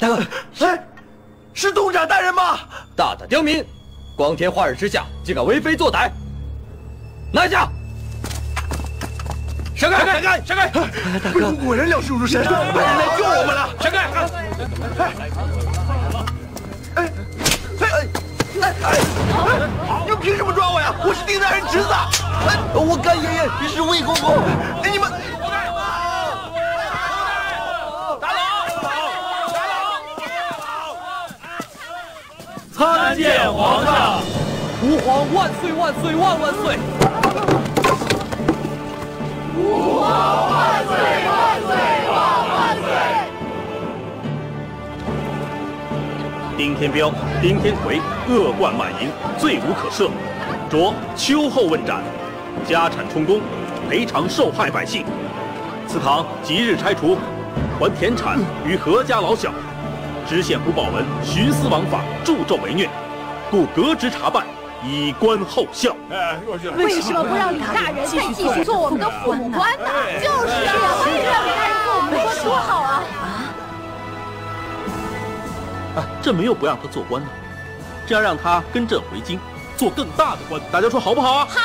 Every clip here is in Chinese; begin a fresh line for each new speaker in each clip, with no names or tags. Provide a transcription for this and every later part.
大哥，
哎，是东长大人吗？
大胆刁民，光天化日之下竟敢为非作歹，拿下！闪开！闪开！闪开！
大哥，果然料事如神，派人来救我们了！
闪开！
哎哎哎哎哎！你们凭什么抓我呀？我是丁大人侄子。哎，我干爷爷是魏公公。你们。
参见皇上，
吾皇万岁万岁万万岁！
吾皇万岁万岁万万岁！
丁天彪、丁天魁恶贯满盈，罪无可赦，着秋后问斩，家产充公，赔偿受害百姓。祠堂即日拆除，还田产与何家老小。知县胡宝文徇私枉法，助纣为虐，故革职查办，以观后效。
为什么不让李大人再继续做我们的父母官呢？就是啊，为什么让李大人做我们的官多好啊！
啊，朕没有不让他做官的，这样让他跟朕回京，做更大的官。大家说好不好啊？
好。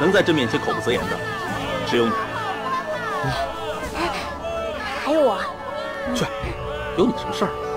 能在朕面前口不择言的，只有你。
还有我，
去，有你什么事儿？